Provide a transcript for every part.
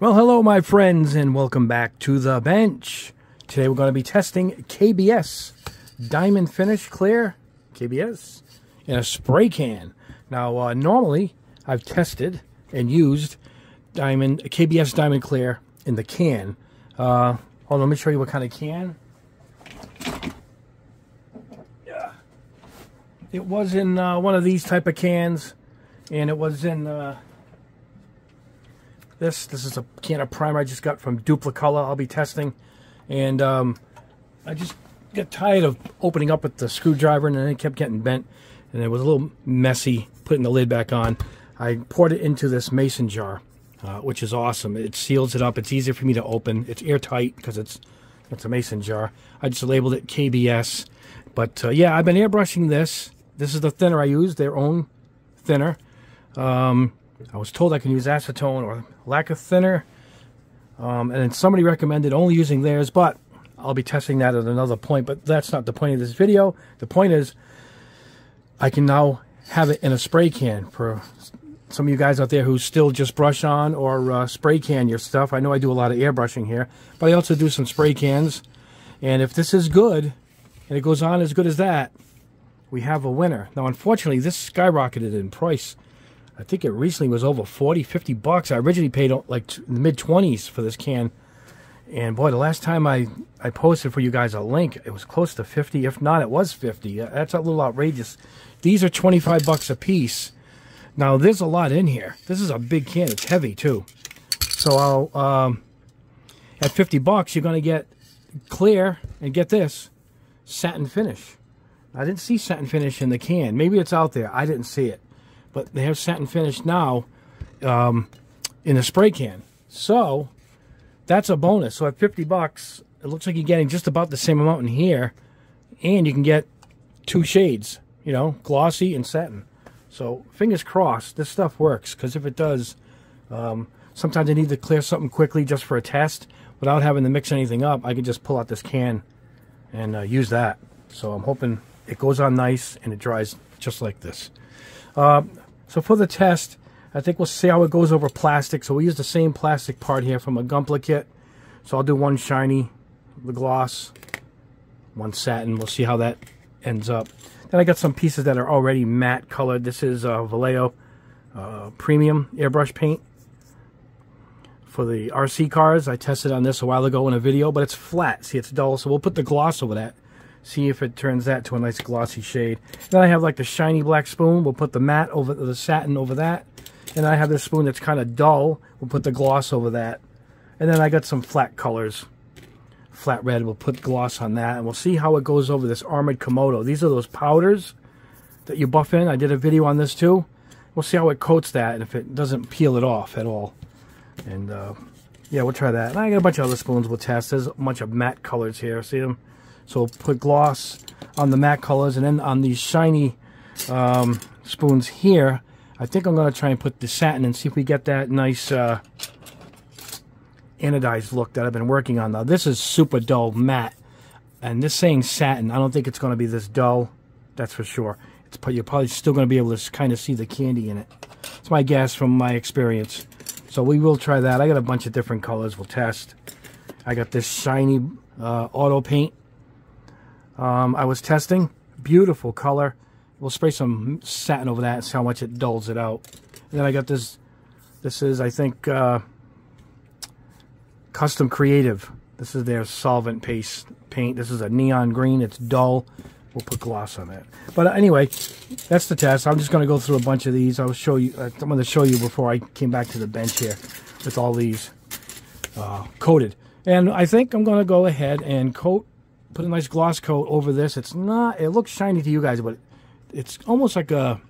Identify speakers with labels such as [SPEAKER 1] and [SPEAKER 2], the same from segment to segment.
[SPEAKER 1] Well, hello, my friends, and welcome back to the bench. Today we're going to be testing KBS Diamond Finish Clear KBS in a spray can. Now, uh, normally I've tested and used Diamond KBS Diamond Clear in the can. Uh, hold on, let me show you what kind of can. Yeah, it was in uh, one of these type of cans, and it was in. This. This is a can of primer I just got from Duplicolor. I'll be testing. And um, I just got tired of opening up with the screwdriver and then it kept getting bent. And it was a little messy putting the lid back on. I poured it into this mason jar, uh, which is awesome. It seals it up. It's easier for me to open. It's airtight because it's it's a mason jar. I just labeled it KBS. But uh, yeah, I've been airbrushing this. This is the thinner I use, their own thinner. Um, I was told I can use acetone or lacquer thinner. Um, and then somebody recommended only using theirs, but I'll be testing that at another point. But that's not the point of this video. The point is I can now have it in a spray can for some of you guys out there who still just brush on or uh, spray can your stuff. I know I do a lot of airbrushing here, but I also do some spray cans. And if this is good, and it goes on as good as that, we have a winner. Now, unfortunately, this skyrocketed in price I think it recently was over 40, 50 bucks. I originally paid like mid 20s for this can. And boy, the last time I, I posted for you guys a link, it was close to 50. If not, it was 50. That's a little outrageous. These are 25 bucks a piece. Now, there's a lot in here. This is a big can. It's heavy, too. So, I'll, um, at 50 bucks, you're going to get clear, and get this, satin finish. I didn't see satin finish in the can. Maybe it's out there. I didn't see it but they have satin finish now um, in a spray can. So that's a bonus. So at 50 bucks, it looks like you're getting just about the same amount in here, and you can get two shades, you know, glossy and satin. So fingers crossed, this stuff works. Because if it does, um, sometimes I need to clear something quickly just for a test without having to mix anything up. I can just pull out this can and uh, use that. So I'm hoping it goes on nice and it dries just like this. Uh, so for the test, I think we'll see how it goes over plastic. So we use the same plastic part here from a Gunpla kit. So I'll do one shiny, the gloss, one satin. We'll see how that ends up. Then I got some pieces that are already matte colored. This is uh, Vallejo uh, Premium Airbrush Paint for the RC cars. I tested on this a while ago in a video, but it's flat. See, it's dull. So we'll put the gloss over that see if it turns that to a nice glossy shade. Then I have like the shiny black spoon. We'll put the matte over the satin over that. And I have this spoon that's kind of dull. We'll put the gloss over that. And then I got some flat colors. Flat red, we'll put gloss on that. And we'll see how it goes over this Armored Komodo. These are those powders that you buff in. I did a video on this too. We'll see how it coats that and if it doesn't peel it off at all. And uh, yeah, we'll try that. And I got a bunch of other spoons we'll test. There's a bunch of matte colors here. See them? So put gloss on the matte colors and then on these shiny um, spoons here, I think I'm going to try and put the satin and see if we get that nice uh, anodized look that I've been working on. Now this is super dull matte and this saying satin, I don't think it's going to be this dull, that's for sure. It's You're probably still going to be able to kind of see the candy in it. It's my guess from my experience. So we will try that. I got a bunch of different colors we'll test. I got this shiny uh, auto paint um, I was testing. Beautiful color. We'll spray some satin over that and see how much it dulls it out. And then I got this. This is, I think, uh, Custom Creative. This is their solvent paste paint. This is a neon green. It's dull. We'll put gloss on that. But anyway, that's the test. I'm just going to go through a bunch of these. I'll show you. Uh, I'm going to show you before I came back to the bench here with all these uh, coated. And I think I'm going to go ahead and coat put a nice gloss coat over this. It's not, it looks shiny to you guys, but it's almost like a,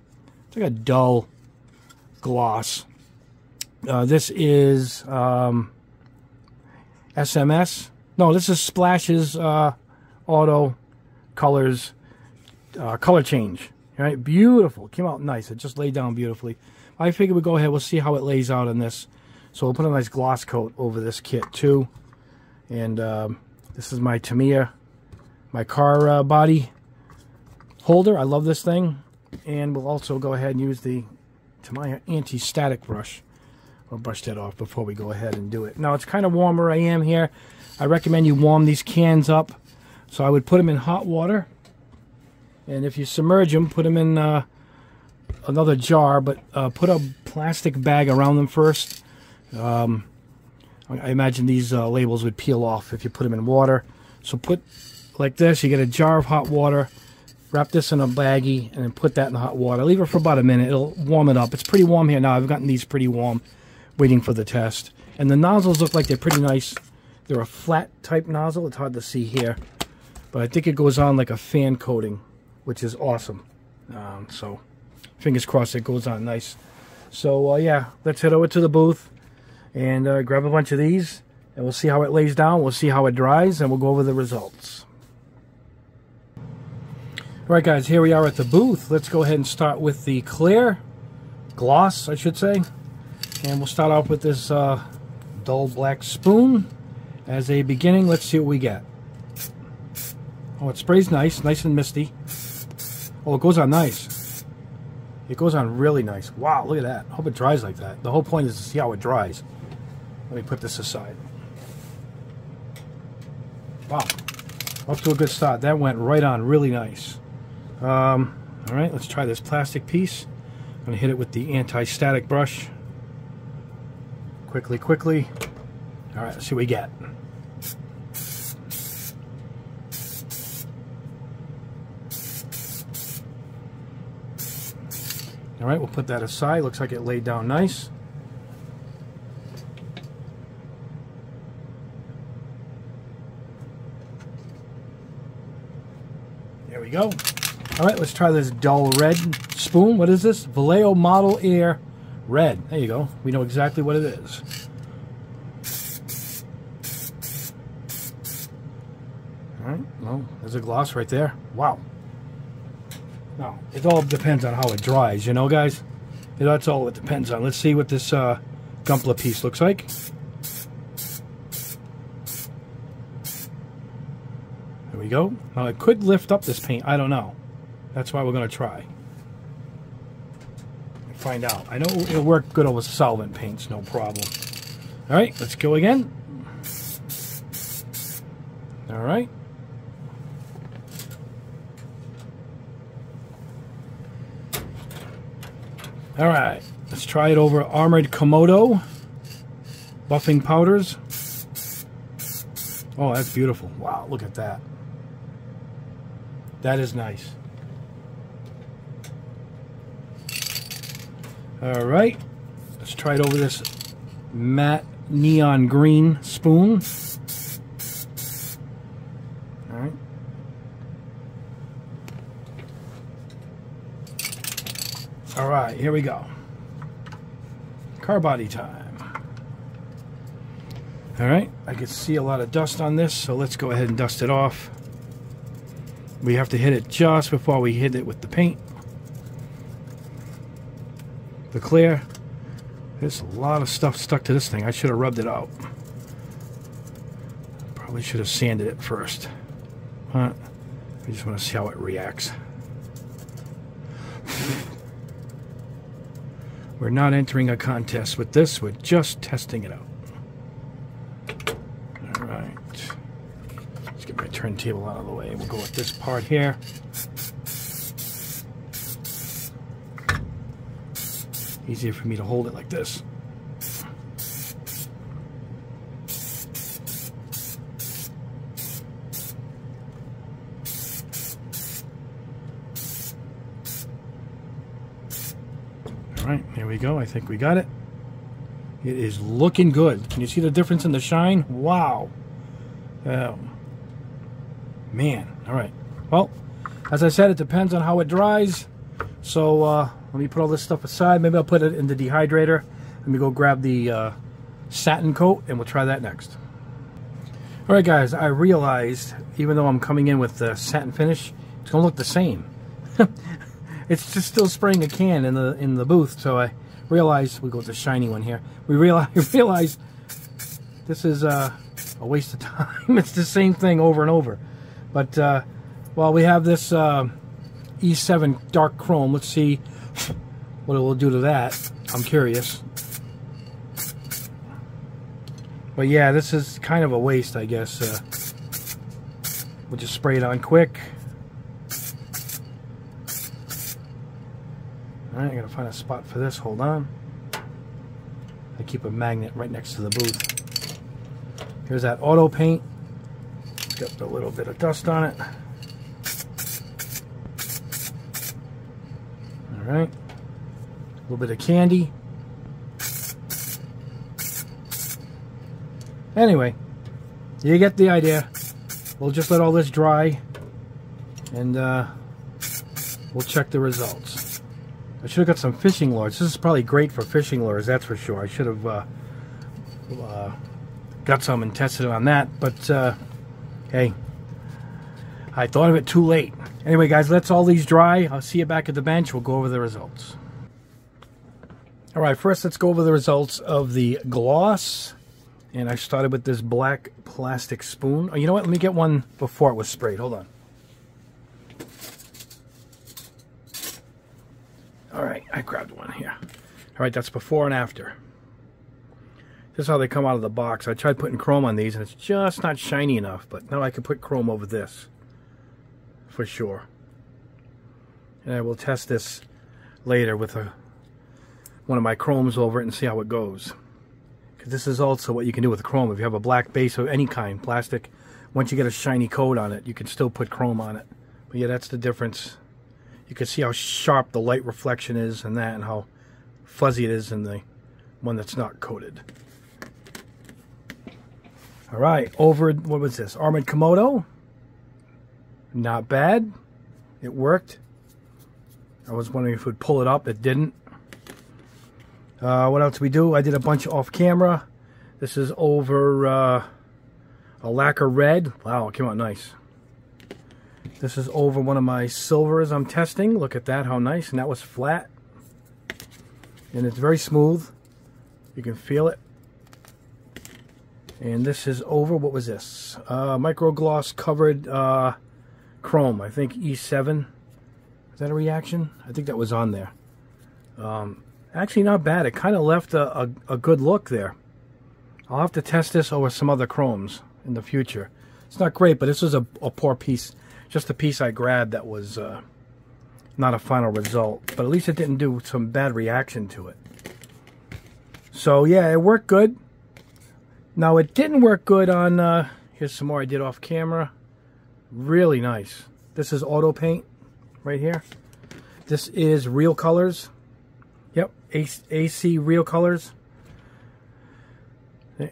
[SPEAKER 1] it's like a dull gloss. Uh, this is um, SMS. No, this is Splash's uh, Auto Colors uh, color change. Right, beautiful. Came out nice. It just laid down beautifully. I figured we'd go ahead. We'll see how it lays out on this. So we'll put a nice gloss coat over this kit too. And um, this is my Tamiya my car uh, body holder. I love this thing. And we'll also go ahead and use the Tamiya anti-static brush I'll brush that off before we go ahead and do it. Now, it's kind of warmer I am here. I recommend you warm these cans up. So I would put them in hot water. And if you submerge them, put them in uh, another jar, but uh, put a plastic bag around them first. Um, I imagine these uh, labels would peel off if you put them in water. So put like this, you get a jar of hot water, wrap this in a baggie, and then put that in the hot water. Leave it for about a minute. It'll warm it up. It's pretty warm here now. I've gotten these pretty warm, waiting for the test. And the nozzles look like they're pretty nice. They're a flat type nozzle. It's hard to see here. But I think it goes on like a fan coating, which is awesome. Um, so fingers crossed it goes on nice. So uh, yeah, let's head over to the booth and uh, grab a bunch of these and we'll see how it lays down. We'll see how it dries and we'll go over the results. All right, guys, here we are at the booth. Let's go ahead and start with the clear gloss, I should say. And we'll start off with this uh, dull black spoon. As a beginning, let's see what we get. Oh, it sprays nice, nice and misty. Oh, it goes on nice. It goes on really nice. Wow, look at that. I hope it dries like that. The whole point is to see how it dries. Let me put this aside. Wow. Off to a good start. That went right on really nice. Um, all right, let's try this plastic piece. I'm to hit it with the anti-static brush. Quickly, quickly. All right, let's see what we get. All right, we'll put that aside. Looks like it laid down nice. There we go. All right, let's try this dull red spoon. What is this? Vallejo Model Air Red. There you go. We know exactly what it is. All right, well, there's a gloss right there. Wow. Now, it all depends on how it dries, you know, guys? That's all it depends on. Let's see what this uh, piece looks like. There we go. Now, it could lift up this paint. I don't know. That's why we're going to try. Find out. I know it'll work good over solvent paints, no problem. All right, let's go again. All right. All right, let's try it over Armored Komodo buffing powders. Oh, that's beautiful. Wow, look at that. That is nice. All right, let's try it over this matte neon green spoon. All right. All right, here we go. Car body time. All right, I can see a lot of dust on this, so let's go ahead and dust it off. We have to hit it just before we hit it with the paint the clear. There's a lot of stuff stuck to this thing. I should have rubbed it out. Probably should have sanded it first. Huh? I just want to see how it reacts. We're not entering a contest with this. We're just testing it out. All right. Let's get my turntable out of the way. We'll go with this part here. Easier for me to hold it like this. All right, here we go. I think we got it. It is looking good. Can you see the difference in the shine? Wow. Oh. Man. All right. Well, as I said, it depends on how it dries. So, uh, let me put all this stuff aside. Maybe I'll put it in the dehydrator. Let me go grab the uh, satin coat and we'll try that next. All right, guys, I realized, even though I'm coming in with the satin finish, it's going to look the same. it's just still spraying a can in the in the booth, so I realized, we go with the shiny one here. We realize, realize this is uh, a waste of time. it's the same thing over and over. But, uh, well, we have this uh, E7 dark chrome. Let's see what it will do to that. I'm curious. But yeah, this is kind of a waste, I guess. Uh, we'll just spray it on quick. Alright, I gotta find a spot for this. Hold on. I keep a magnet right next to the booth. Here's that auto paint. It's got a little bit of dust on it. Alright. A little bit of candy. Anyway, you get the idea. We'll just let all this dry and uh, we'll check the results. I should have got some fishing lures. This is probably great for fishing lures, that's for sure. I should have uh, uh, got some and tested on that, but uh, hey, I thought of it too late. Anyway, guys, let's all these dry. I'll see you back at the bench. We'll go over the results. All right, first let's go over the results of the gloss and I started with this black plastic spoon. Oh, you know what? Let me get one before it was sprayed. Hold on. All right, I grabbed one here. All right, that's before and after. This is how they come out of the box. I tried putting chrome on these, and it's just not shiny enough. But now I can put chrome over this for sure. And I will test this later with a, one of my chromes over it and see how it goes Because this is also what you can do with chrome. If you have a black base of any kind, plastic, once you get a shiny coat on it, you can still put chrome on it. But yeah, that's the difference. You can see how sharp the light reflection is and that, and how fuzzy it is in the one that's not coated. All right, over, what was this? Armored Komodo. Not bad. It worked. I was wondering if would pull it up. It didn't. Uh, what else we do? I did a bunch off camera. This is over uh, a lacquer red. Wow, it came out nice. This is over one of my silvers I'm testing. Look at that, how nice. And that was flat. And it's very smooth. You can feel it. And this is over, what was this? Uh, micro gloss covered uh, chrome. I think E7. Is that a reaction? I think that was on there. Um, Actually, not bad. It kind of left a, a, a, good look there. I'll have to test this over some other chromes in the future. It's not great, but this was a, a poor piece. Just a piece I grabbed that was uh, not a final result. But at least it didn't do some bad reaction to it. So, yeah, it worked good. Now, it didn't work good on... Uh, here's some more I did off camera. Really nice. This is auto paint right here. This is real colors. Yep, AC Real Colors.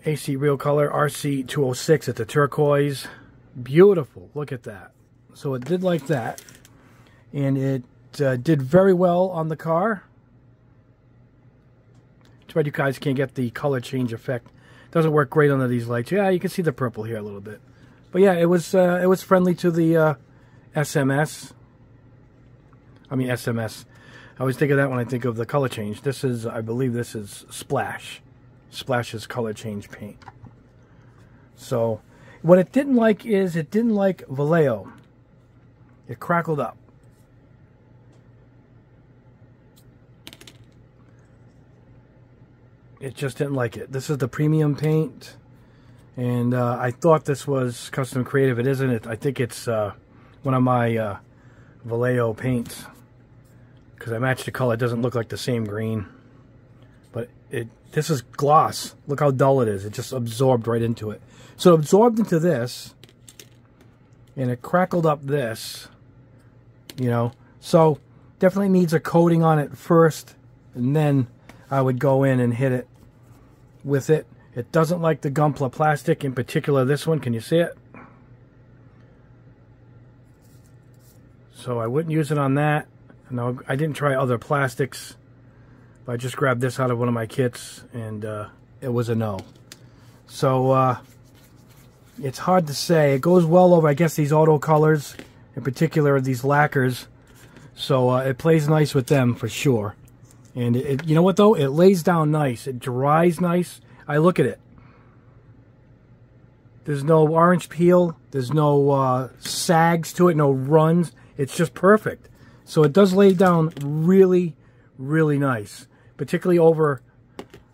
[SPEAKER 1] AC Real Color RC206 at the turquoise. Beautiful. Look at that. So it did like that. And it uh, did very well on the car. Too bad you guys can't get the color change effect. Doesn't work great under these lights. Yeah, you can see the purple here a little bit. But yeah, it was uh, it was friendly to the uh, SMS. I mean SMS. I always think of that when I think of the color change. This is, I believe this is Splash. Splash's color change paint. So, what it didn't like is it didn't like Vallejo. It crackled up. It just didn't like it. This is the premium paint. And uh, I thought this was custom creative. It isn't. It. I think it's uh, one of my uh, Vallejo paints because I matched the color. It doesn't look like the same green. But it this is gloss. Look how dull it is. It just absorbed right into it. So it absorbed into this. And it crackled up this. You know. So definitely needs a coating on it first. And then I would go in and hit it with it. It doesn't like the Gunpla plastic. In particular this one. Can you see it? So I wouldn't use it on that. No, I didn't try other plastics. I just grabbed this out of one of my kits, and uh, it was a no. So, uh, it's hard to say. It goes well over, I guess, these auto colors, in particular these lacquers. So, uh, it plays nice with them for sure. And it, you know what, though? It lays down nice. It dries nice. I look at it. There's no orange peel. There's no uh, sags to it, no runs. It's just perfect. So it does lay down really, really nice, particularly over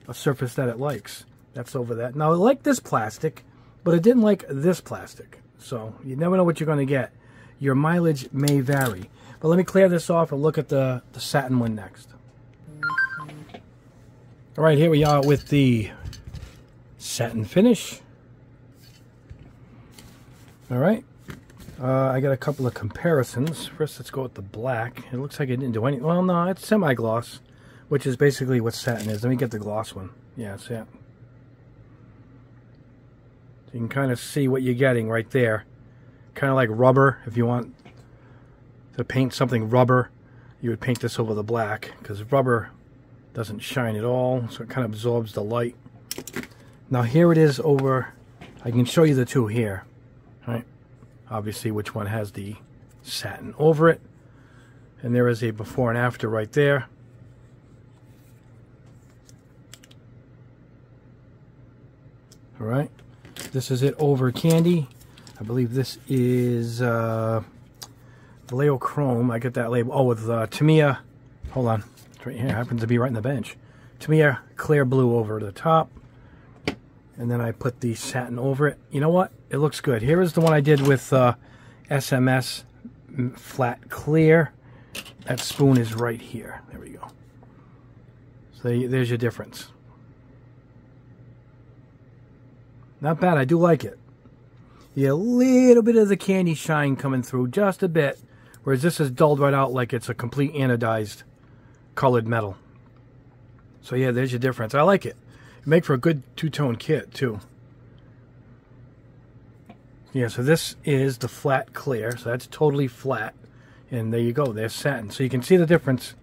[SPEAKER 1] a surface that it likes. That's over that. Now, I like this plastic, but I didn't like this plastic. So you never know what you're going to get. Your mileage may vary. But let me clear this off and look at the, the satin one next. All right, here we are with the satin finish. All right. Uh, I got a couple of comparisons. First, let's go with the black. It looks like it didn't do any. Well, no, it's semi-gloss, which is basically what satin is. Let me get the gloss one. Yeah, it's that. So you can kind of see what you're getting right there. Kind of like rubber. If you want to paint something rubber, you would paint this over the black because rubber doesn't shine at all, so it kind of absorbs the light. Now here it is over. I can show you the two here. Right obviously which one has the satin over it. And there is a before and after right there. All right. This is it over candy. I believe this is uh, Vallejo Chrome. I get that label. Oh, with uh, Tamiya. Hold on. It's right here. It happens to be right in the bench. Tamiya Clear Blue over the top and then I put the satin over it. You know what? It looks good. Here is the one I did with uh, SMS flat clear. That spoon is right here. There we go. So there's your difference. Not bad. I do like it. Yeah, a little bit of the candy shine coming through, just a bit. Whereas this is dulled right out like it's a complete anodized colored metal. So yeah, there's your difference. I like it make for a good two-tone kit too. Yeah, so this is the flat clear, so that's totally flat. And there you go, there's satin. So you can see the difference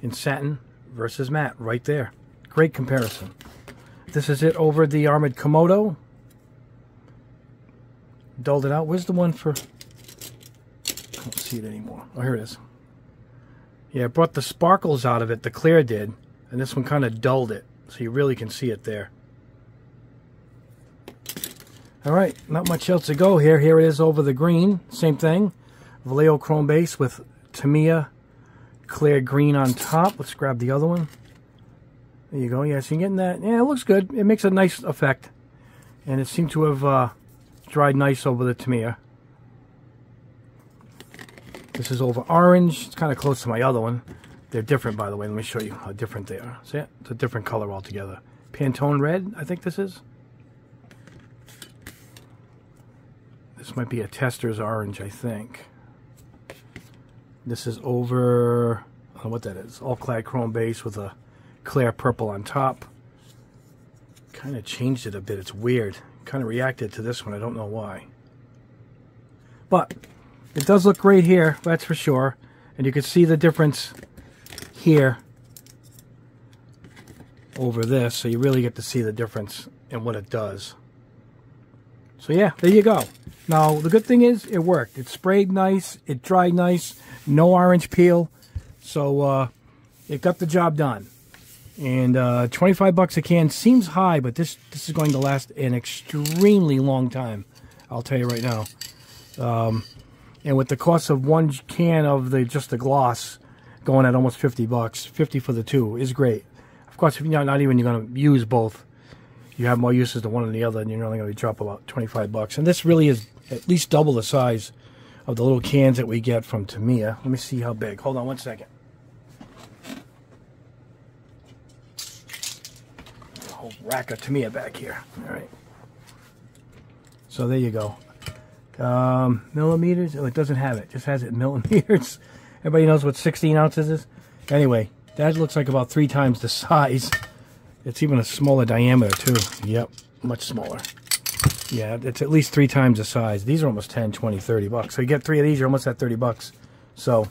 [SPEAKER 1] in satin versus matte right there. Great comparison. This is it over the Armored Komodo. Dulled it out. Where's the one for... I don't see it anymore. Oh, here it is. Yeah, it brought the sparkles out of it, the clear did. And this one kind of dulled it. So you really can see it there. All right, not much else to go here. Here it is over the green. Same thing. Vallejo chrome base with Tamiya clear green on top. Let's grab the other one. There you go. Yeah, so you're getting that. Yeah, it looks good. It makes a nice effect. And it seemed to have uh, dried nice over the Tamiya. This is over orange. It's kind of close to my other one. They're different, by the way. Let me show you how different they are. See it? It's a different color altogether. Pantone red, I think this is. This might be a Testors orange, I think. This is over, I don't know what that is. Alclad chrome base with a clear purple on top. Kind of changed it a bit. It's weird. Kind of reacted to this one. I don't know why. But it does look great here, that's for sure. And you can see the difference here over this so you really get to see the difference in what it does. So yeah, there you go. Now the good thing is it worked. It sprayed nice, it dried nice, no orange peel. So uh, it got the job done. And uh, 25 bucks a can seems high, but this this is going to last an extremely long time. I'll tell you right now. Um, and with the cost of one can of the just the gloss, going at almost 50 bucks. 50 for the two is great. Of course, if you're not, not even you're going to use both, you have more uses to one than the other, and you're only going to drop about 25 bucks. And this really is at least double the size of the little cans that we get from Tamiya. Let me see how big. Hold on one second. Whole rack of Tamiya back here. All right. So there you go. Um, millimeters. Oh, it doesn't have it. it just has it millimeters. Everybody knows what 16 ounces is? Anyway, that looks like about three times the size. It's even a smaller diameter, too. Yep, much smaller. Yeah, it's at least three times the size. These are almost 10, 20, 30 bucks. So you get three of these, you're almost at 30 bucks. So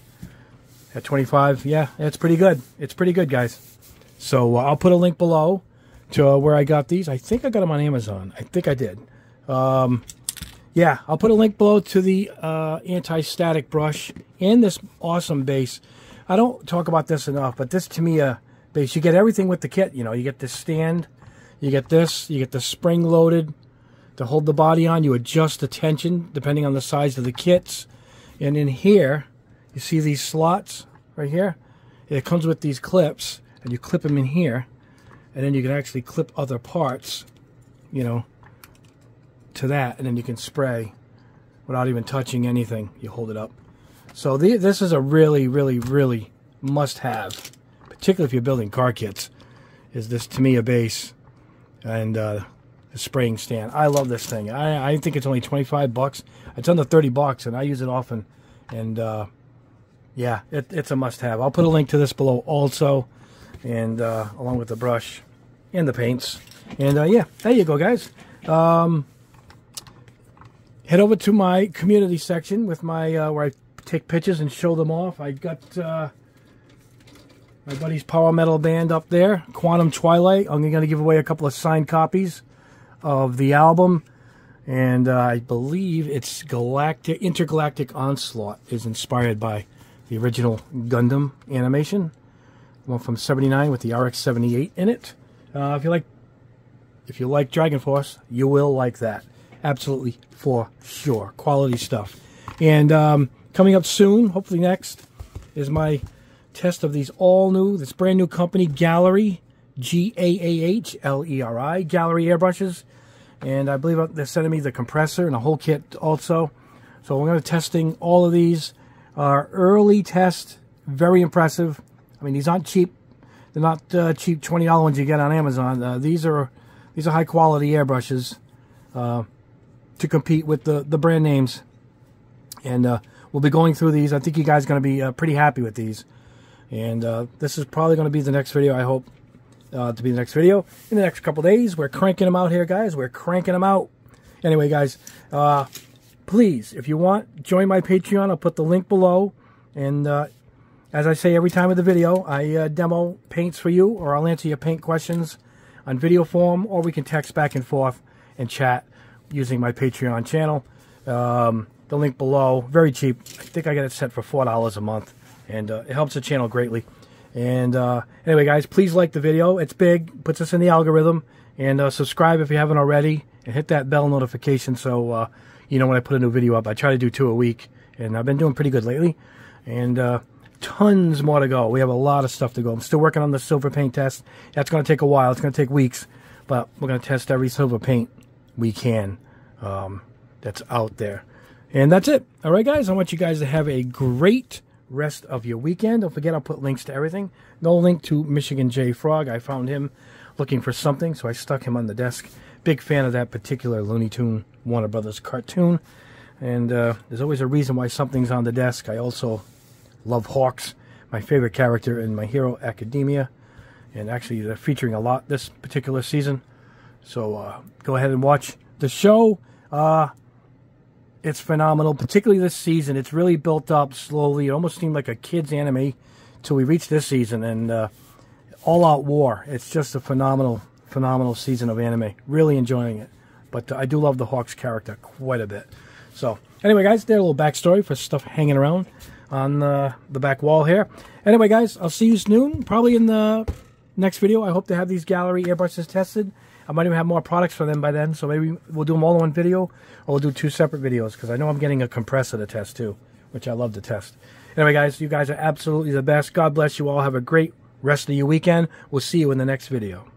[SPEAKER 1] at 25, yeah, it's pretty good. It's pretty good, guys. So uh, I'll put a link below to uh, where I got these. I think I got them on Amazon. I think I did. Um, yeah, I'll put a link below to the uh, anti-static brush and this awesome base. I don't talk about this enough, but this to me Tamiya base, you get everything with the kit. You know, you get this stand, you get this, you get the spring loaded to hold the body on. You adjust the tension depending on the size of the kits. And in here, you see these slots right here? It comes with these clips, and you clip them in here, and then you can actually clip other parts you know, to that, and then you can spray without even touching anything. You hold it up. So the, this is a really, really, really must-have, particularly if you're building car kits. Is this Tamiya base and uh, the spraying stand? I love this thing. I, I think it's only 25 bucks. It's under 30 bucks, and I use it often. And uh, yeah, it, it's a must-have. I'll put a link to this below also, and uh, along with the brush and the paints. And uh, yeah, there you go, guys. Um, head over to my community section with my uh, where I take pictures and show them off. I got uh, my buddy's Power Metal band up there, Quantum Twilight. I'm going to give away a couple of signed copies of the album. And uh, I believe it's Galactic Intergalactic Onslaught is inspired by the original Gundam animation, one from '79 with the RX-78 in it. Uh, if you like, if you like DragonForce, you will like that. Absolutely for sure, quality stuff. And um, coming up soon, hopefully next, is my test of these all new, this brand new company, Gaahleri, G A A H L E R I, Gaahleri airbrushes. And I believe they're sending me the compressor and a whole kit also. So we're going to be testing all of these. Our early test, very impressive. I mean, these aren't cheap. They're not uh, cheap $20 ones you get on Amazon. Uh, these are these are high quality airbrushes uh, to compete with the, the brand names. And uh, we'll be going through these. I think you guys are going to be uh, pretty happy with these. And uh, this is probably going to be the next video, I hope, uh, to be the next video. In the next couple days, we're cranking them out here, guys. We're cranking them out. Anyway, guys, uh, please, if you want, join my Patreon. I'll put the link below. And uh, as I say every time of the video, I demo paints for you, or I'll answer your paint questions on video form, or we can text back and forth and chat using my Patreon channel. Um, the link below, very cheap. I think I got it set for $4 a month and uh, it helps the channel greatly. And uh, anyway, guys, please like the video. It's big, puts us in the algorithm, and uh, subscribe if you haven't already, and hit that bell notification so uh, you know when I put a new video up. I try to do two a week, and I've been doing pretty good lately. And uh, tons more to go. We have a lot of stuff to go. I'm still working on the silver paint test. That's going to take a while. It's going to take weeks, but we're going to test every silver paint we can um, that's out there. And that's it. All right, guys. I want you guys to have a great rest of your weekend. Don't forget, I'll put links to everything. No link to Michigan J Frog. I found him looking for something, so I stuck him on the desk. Big fan of that particular Looney Tune Warner Brothers cartoon. And uh, there's always a reason why something's on the desk. I also love Hawks, my favorite character in My Hero Academia. And actually, they're featuring a lot this particular season. So uh, go ahead and watch the show. Uh, it's phenomenal, particularly this season. It's really built up slowly. It almost seemed like a kid's anime till we reached this season, and uh, all out war. It's just a phenomenal, phenomenal season of anime. Really enjoying it. But uh, I do love the Hawks character quite a bit. So, anyway, guys, there's a little backstory for stuff hanging around on uh, the back wall here. Anyway, guys, I'll see you soon, probably in the next video. I hope to have these Gaahleri airbrushes tested. I might even have more products for them by then, so maybe we'll do them all in one video, or we'll do two separate videos, because I know I'm getting a compressor to test too, which I love to test. Anyway, guys, you guys are absolutely the best. God bless you all. Have a great rest of your weekend. We'll see you in the next video.